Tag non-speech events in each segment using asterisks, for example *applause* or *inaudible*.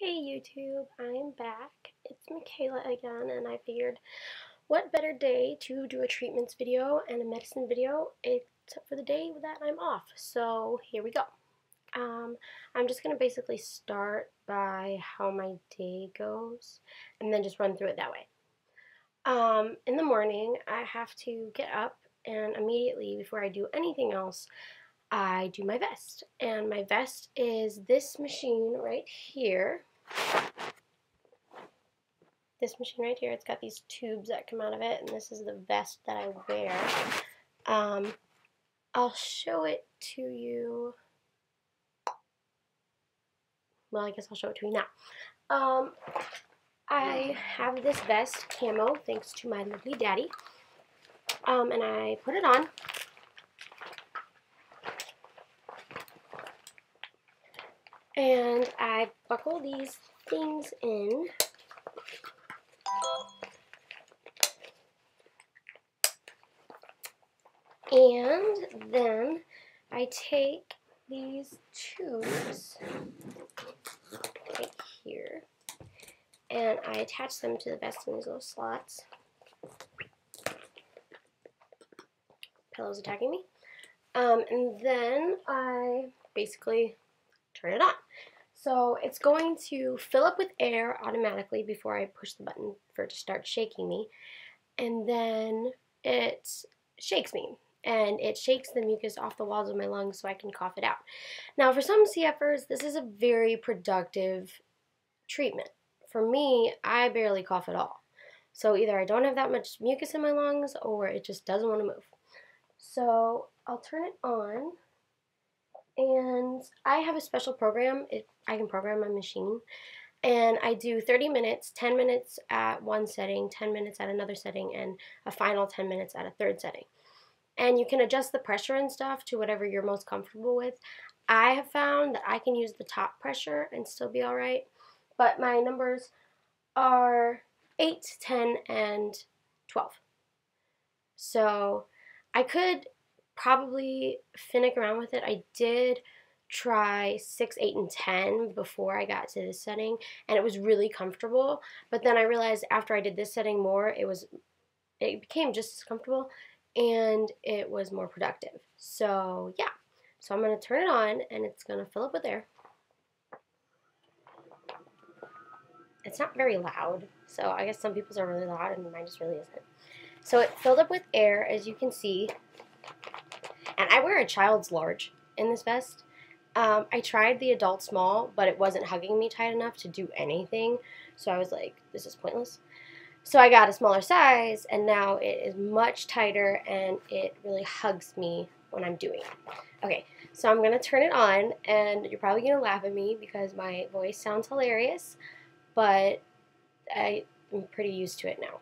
Hey YouTube, I'm back. It's Mikayla again, and I figured what better day to do a treatments video and a medicine video except for the day that I'm off. So here we go. Um, I'm just going to basically start by how my day goes and then just run through it that way. Um, in the morning, I have to get up and immediately before I do anything else, I do my vest. And my vest is this machine right here. This machine right here, it's got these tubes that come out of it, and this is the vest that I wear. Um, I'll show it to you. Well, I guess I'll show it to you now. Um, I have this vest camo, thanks to my lovely daddy. Um, and I put it on. And I buckle these things in. And then I take these tubes right here and I attach them to the vest in these little slots. Pillow's attacking me. Um, and then I basically turn it on. So it's going to fill up with air automatically before I push the button for it to start shaking me. And then it shakes me. And it shakes the mucus off the walls of my lungs so I can cough it out. Now, for some CFers, this is a very productive treatment. For me, I barely cough at all. So either I don't have that much mucus in my lungs or it just doesn't want to move. So I'll turn it on and I have a special program. It, I can program my machine. And I do 30 minutes, 10 minutes at one setting, 10 minutes at another setting, and a final 10 minutes at a third setting. And you can adjust the pressure and stuff to whatever you're most comfortable with. I have found that I can use the top pressure and still be alright. But my numbers are 8, 10, and 12. So I could probably finick around with it. I did try 6, 8, and 10 before I got to this setting, and it was really comfortable. But then I realized after I did this setting more, it was it became just as comfortable and it was more productive. So yeah, so I'm going to turn it on and it's going to fill up with air. It's not very loud, so I guess some people's are really loud and mine just really isn't. So it filled up with air, as you can see, and I wear a child's large in this vest. Um, I tried the adult small, but it wasn't hugging me tight enough to do anything. So I was like, this is pointless. So I got a smaller size, and now it is much tighter, and it really hugs me when I'm doing it. Okay, so I'm going to turn it on, and you're probably going to laugh at me because my voice sounds hilarious, but I am pretty used to it now.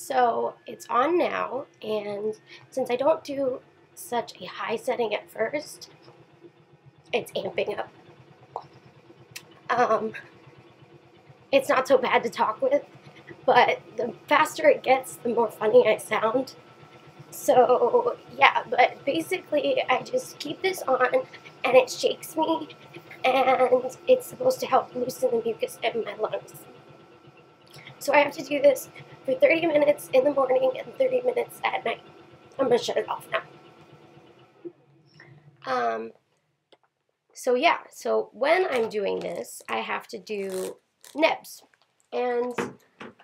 So it's on now, and since I don't do such a high setting at first, it's amping up. Um, it's not so bad to talk with, but the faster it gets, the more funny I sound. So, yeah, but basically, I just keep this on, and it shakes me, and it's supposed to help loosen the mucus in my lungs. So I have to do this for 30 minutes in the morning and 30 minutes at night. I'm going to shut it off now. Um, so yeah, so when I'm doing this, I have to do nebs. And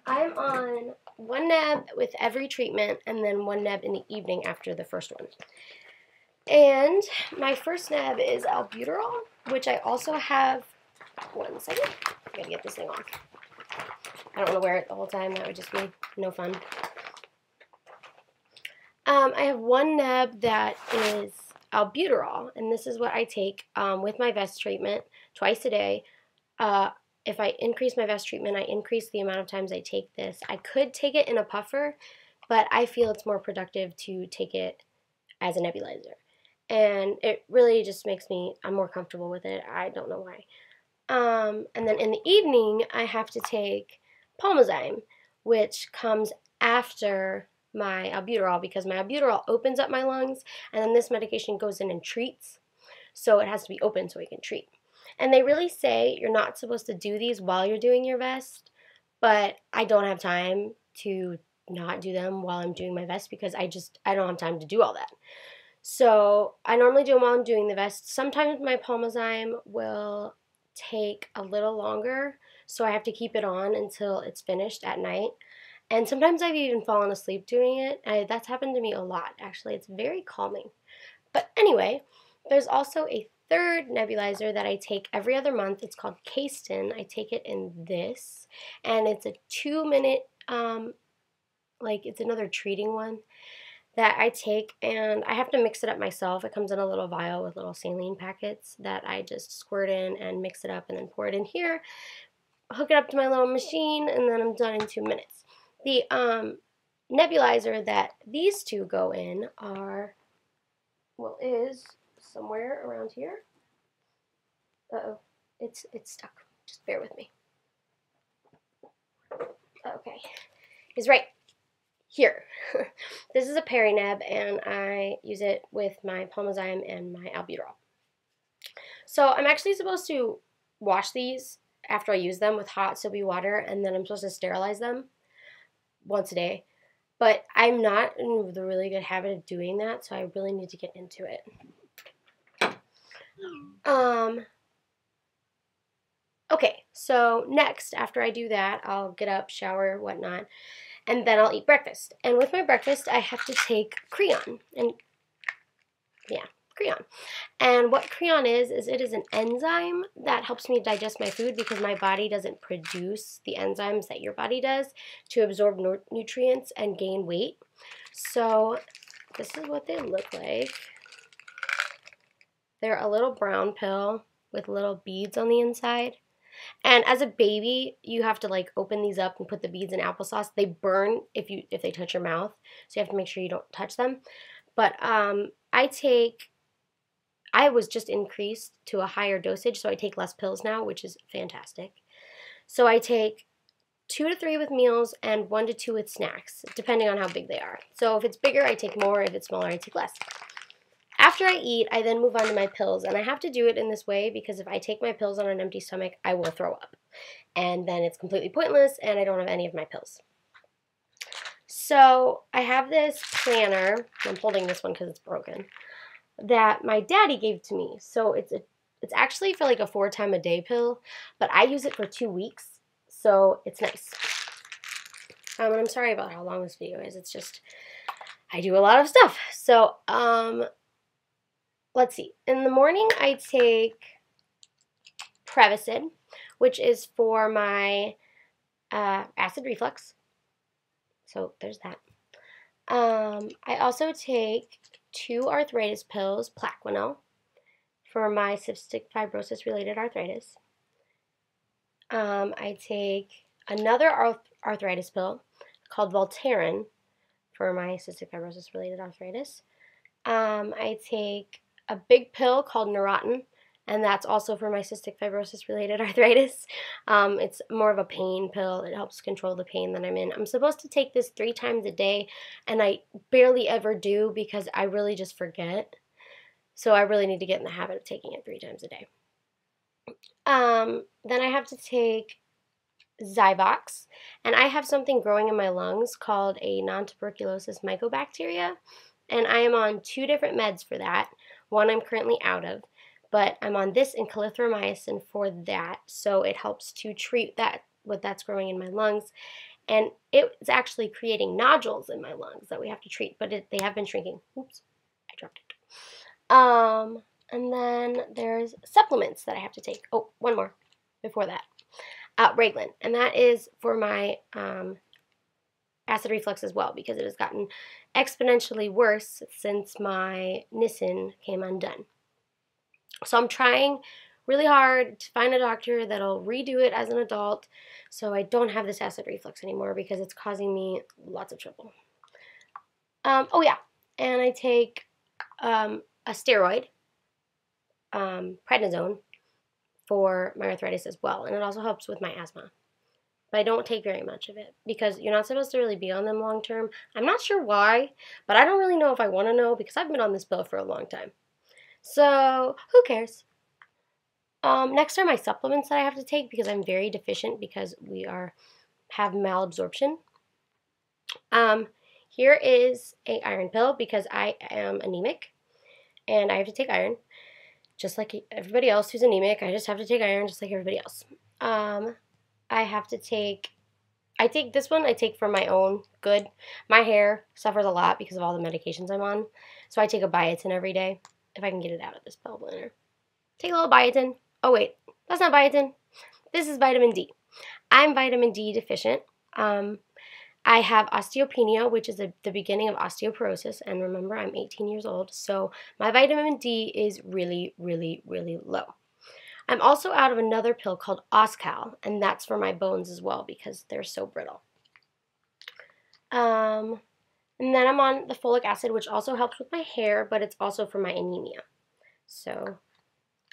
I'm on one neb with every treatment and then one neb in the evening after the first one. And my first neb is albuterol, which I also have, one second, I gotta get this thing off. I don't want to wear it the whole time. That would just be no fun. Um, I have one neb that is albuterol, and this is what I take um, with my vest treatment twice a day. Uh, if I increase my vest treatment, I increase the amount of times I take this. I could take it in a puffer, but I feel it's more productive to take it as a nebulizer. And it really just makes me, I'm more comfortable with it. I don't know why. Um, and then in the evening, I have to take Pulmozyme, which comes after my albuterol because my albuterol opens up my lungs and then this medication goes in and treats. So it has to be open so we can treat. And they really say you're not supposed to do these while you're doing your vest, but I don't have time to not do them while I'm doing my vest because I just I don't have time to do all that. So I normally do them while I'm doing the vest. Sometimes my Pulmozyme will take a little longer, so I have to keep it on until it's finished at night. And sometimes I've even fallen asleep doing it. I, that's happened to me a lot, actually. It's very calming. But anyway, there's also a third nebulizer that I take every other month. It's called Cayston. I take it in this, and it's a two minute, um, like it's another treating one that I take, and I have to mix it up myself. It comes in a little vial with little saline packets that I just squirt in and mix it up and then pour it in here, hook it up to my little machine, and then I'm done in two minutes. The um, nebulizer that these two go in are, well, is somewhere around here. Uh-oh, it's, it's stuck. Just bear with me. Okay, is right here. *laughs* this is a Perineb, and I use it with my Pulmozyme and my Albuterol. So I'm actually supposed to wash these after I use them with hot soapy water, and then I'm supposed to sterilize them once a day. But I'm not in the really good habit of doing that, so I really need to get into it. Um, okay, so next, after I do that, I'll get up, shower, whatnot, and then I'll eat breakfast. And with my breakfast, I have to take Creon. And yeah, Creon. And what Creon is, is it is an enzyme that helps me digest my food because my body doesn't produce the enzymes that your body does to absorb nutrients and gain weight. So this is what they look like. They're a little brown pill with little beads on the inside. And as a baby, you have to like open these up and put the beads in applesauce. They burn if you if they touch your mouth, so you have to make sure you don't touch them. But um, I take, I was just increased to a higher dosage, so I take less pills now, which is fantastic. So I take two to three with meals and one to two with snacks, depending on how big they are. So if it's bigger, I take more. If it's smaller, I take less. After I eat, I then move on to my pills, and I have to do it in this way because if I take my pills on an empty stomach, I will throw up. And then it's completely pointless, and I don't have any of my pills. So I have this planner, I'm holding this one because it's broken, that my daddy gave to me. So it's a it's actually for like a four time a day pill, but I use it for two weeks, so it's nice. Um, and I'm sorry about how long this video is. It's just I do a lot of stuff. So um, let's see. In the morning, I take Prevacid, which is for my uh, acid reflux. So there's that. Um, I also take two arthritis pills, Plaquenil, for my cystic fibrosis related arthritis. Um, I take another arth arthritis pill called Voltaren for my cystic fibrosis related arthritis. Um, I take a big pill called Neurontin, and that's also for my cystic fibrosis related *laughs* arthritis. Um, it's more of a pain pill. It helps control the pain that I'm in. I'm supposed to take this three times a day, and I barely ever do because I really just forget. So I really need to get in the habit of taking it three times a day. Um, then I have to take Zyvox, and I have something growing in my lungs called a non-tuberculosis mycobacteria, and I am on two different meds for that. One I'm currently out of, but I'm on this and clarithromycin for that, so it helps to treat that what that's growing in my lungs. And it's actually creating nodules in my lungs that we have to treat, but it, they have been shrinking. Oops, I dropped it. Um, and then there's supplements that I have to take. Oh, one more before that. Uh, Reglan, and that is for my um, acid reflux as well because it has gotten exponentially worse since my Nissen came undone. So I'm trying really hard to find a doctor that'll redo it as an adult so I don't have this acid reflux anymore because it's causing me lots of trouble. Um, oh yeah, and I take um, a steroid, um, prednisone, for my arthritis as well, and it also helps with my asthma but I don't take very much of it because you're not supposed to really be on them long term. I'm not sure why, but I don't really know if I want to know because I've been on this pill for a long time. So, who cares? Um, next are my supplements that I have to take because I'm very deficient because we are have malabsorption. Um, here is a iron pill because I am anemic and I have to take iron just like everybody else who's anemic. I just have to take iron just like everybody else. Um, I have to take, I take this one, I take for my own good. My hair suffers a lot because of all the medications I'm on. So I take a biotin every day if I can get it out of this pill blender. Take a little biotin. Oh wait, that's not biotin. This is vitamin D. I'm vitamin D deficient. Um, I have osteopenia, which is a, the beginning of osteoporosis. And remember, I'm 18 years old, so my vitamin D is really, really, really low. I'm also out of another pill called Oscal, and that's for my bones as well because they're so brittle. Um, and then I'm on the folic acid, which also helps with my hair, but it's also for my anemia. So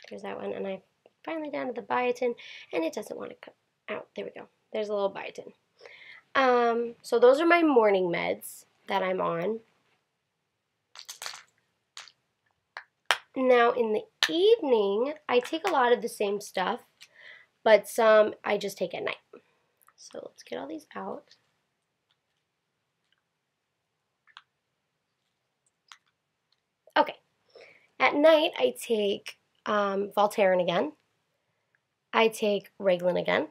there's that one. And I'm finally down to the biotin, and it doesn't want to come out. There we go. There's a little biotin. Um, so those are my morning meds that I'm on. Now in the evening, I take a lot of the same stuff, but some I just take at night. So let's get all these out. Okay, at night I take um, Voltaren again. I take Reglan again.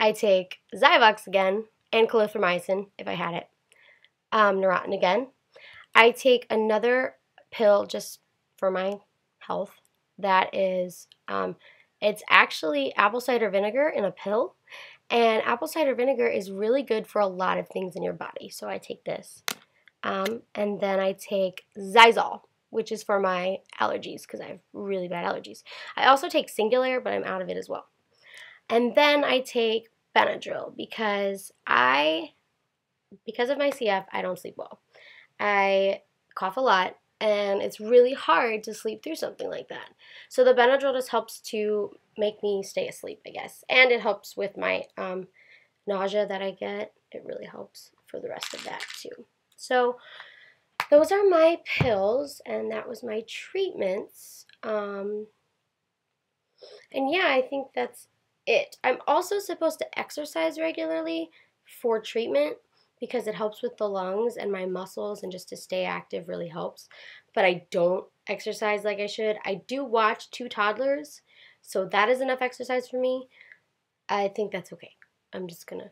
I take Zyvox again and clarithromycin if I had it. Um, Neurontin again. I take another pill just for my health that is, um, it's actually apple cider vinegar in a pill. And apple cider vinegar is really good for a lot of things in your body. So I take this. Um, and then I take Xyzal, which is for my allergies because I have really bad allergies. I also take Singulair, but I'm out of it as well. And then I take Benadryl because I, because of my CF, I don't sleep well. I cough a lot and it's really hard to sleep through something like that. So the Benadryl just helps to make me stay asleep, I guess. And it helps with my um, nausea that I get. It really helps for the rest of that too. So those are my pills and that was my treatments. Um, and yeah, I think that's it. I'm also supposed to exercise regularly for treatment because it helps with the lungs and my muscles and just to stay active really helps. But I don't exercise like I should. I do watch two toddlers, so that is enough exercise for me. I think that's okay. I'm just gonna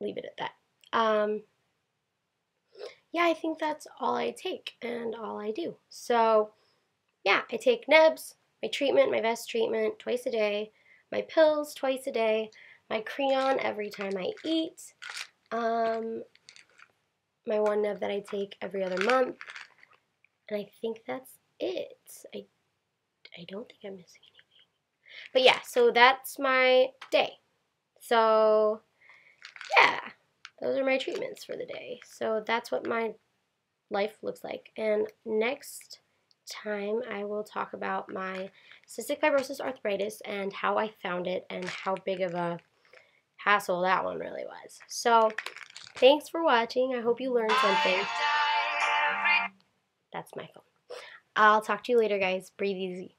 leave it at that. Um, yeah, I think that's all I take and all I do. So, yeah, I take NEBS, my treatment, my vest treatment, twice a day my pills twice a day, my Creon every time I eat, um, my one neb that I take every other month, and I think that's it. I, I don't think I'm missing anything. But yeah, so that's my day. So, those are my treatments for the day. So that's what my life looks like. And next time I will talk about my cystic fibrosis arthritis and how I found it and how big of a hassle that one really was. So, thanks for watching. I hope you learned something. That's my phone. I'll talk to you later, guys. Breathe easy.